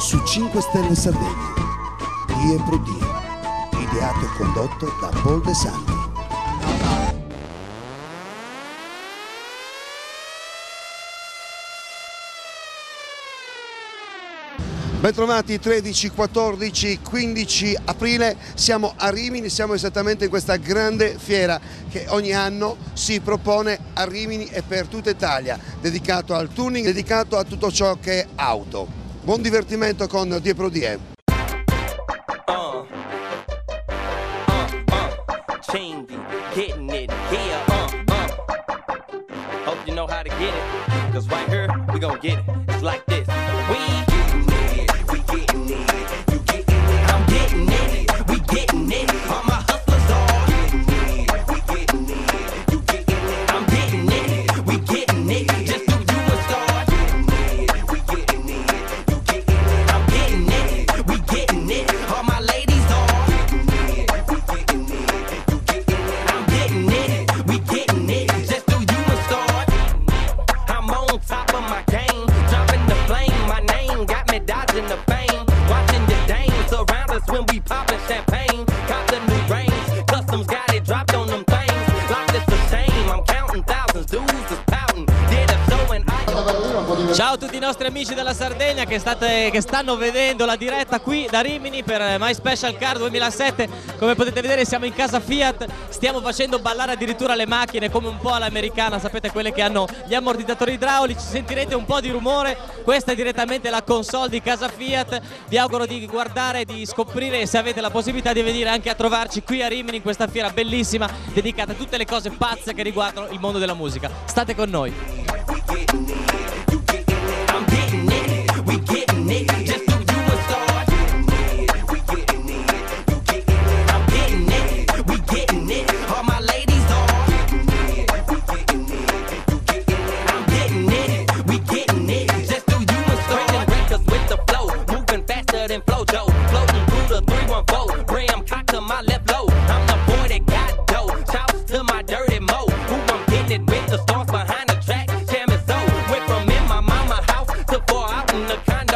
5 Stelle Sardegna. Die Pro. Ideato e condotto da Paul De Santi. Bentrovati 13, 14, 15 aprile, siamo a Rimini, siamo esattamente in questa grande fiera che ogni anno si propone a Rimini e per tutta Italia, dedicato al tuning, dedicato a tutto ciò che è auto. Buon divertimento con Die Pro Die. Uh, uh, uh, uh, uh. Hope you know how to get it, cause right here, we gon' get it. It's like this. We the back. Ciao a tutti i nostri amici della Sardegna che, state- che stanno vedendo la diretta qui da Rimini per eh, My Special Car 2007. Come potete vedere siamo in casa Fiat, stiamo facendo ballare addirittura le macchine come un po' all'americana, sapete quelle che hanno gli ammortizzatori idraulici, sentirete un po' di rumore, questa è direttamente la console di casa Fiat. Vi auguro di guardare e di scoprire se avete la possibilità di venire anche a trovarci qui a Rimini in questa fiera bellissima dedicata a tutte le cose pazze che riguardano il mondo della musica. State con noi. My left low. I'm the boy that got dough. Shouts to my dirty mo, who I'm getting it with the stars behind the track. Jamming so went from in my mama house to far out in the condo.